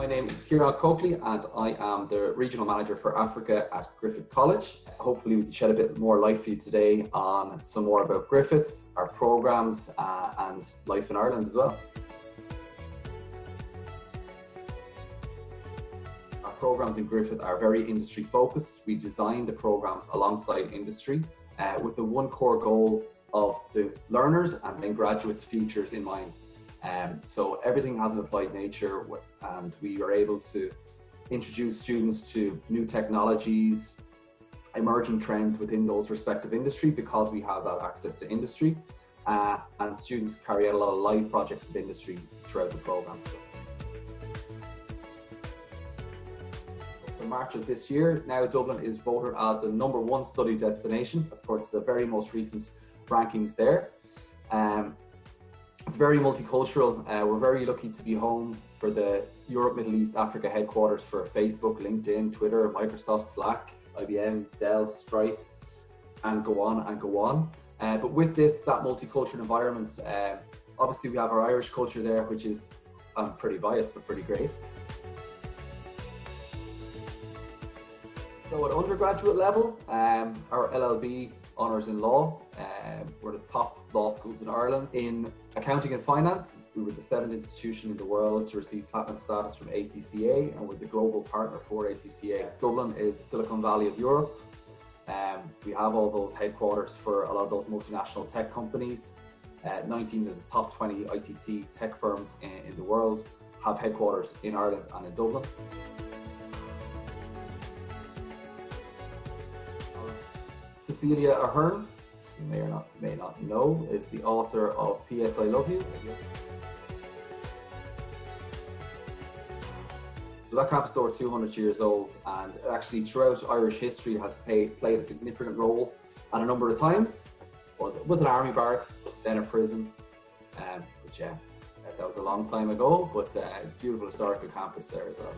My name is Kieran Coakley and I am the Regional Manager for Africa at Griffith College. Hopefully we can shed a bit more light for you today on some more about Griffith, our programmes uh, and life in Ireland as well. Our programmes in Griffith are very industry focused. We design the programmes alongside industry uh, with the one core goal of the learners and then graduates' futures in mind. Um, so everything has an applied nature, and we are able to introduce students to new technologies, emerging trends within those respective industry because we have that access to industry. Uh, and students carry out a lot of live projects with industry throughout the program. So March of this year, now Dublin is voted as the number one study destination, according to the very most recent rankings there. Um, it's very multicultural. Uh, we're very lucky to be home for the Europe, Middle East, Africa headquarters for Facebook, LinkedIn, Twitter, Microsoft, Slack, IBM, Dell, Stripe, and go on and go on. Uh, but with this, that multicultural environment, uh, obviously we have our Irish culture there, which is I'm pretty biased, but pretty great. So at undergraduate level, um, our LLB honours in law. Um, we're the top law schools in Ireland. In accounting and finance, we were the seventh institution in the world to receive platinum status from ACCA, and we're the global partner for ACCA. Dublin is Silicon Valley of Europe. Um, we have all those headquarters for a lot of those multinational tech companies. Uh, 19 of the top 20 ICT tech firms in, in the world have headquarters in Ireland and in Dublin. Cecilia Ahern, you may or not may not know, is the author of P.S. I Love You. So that campus is 200 years old, and actually throughout Irish history has pay, played a significant role at a number of times. Was it was an army barracks, then a prison, um, but yeah, that was a long time ago. But uh, it's a beautiful historical campus there as well.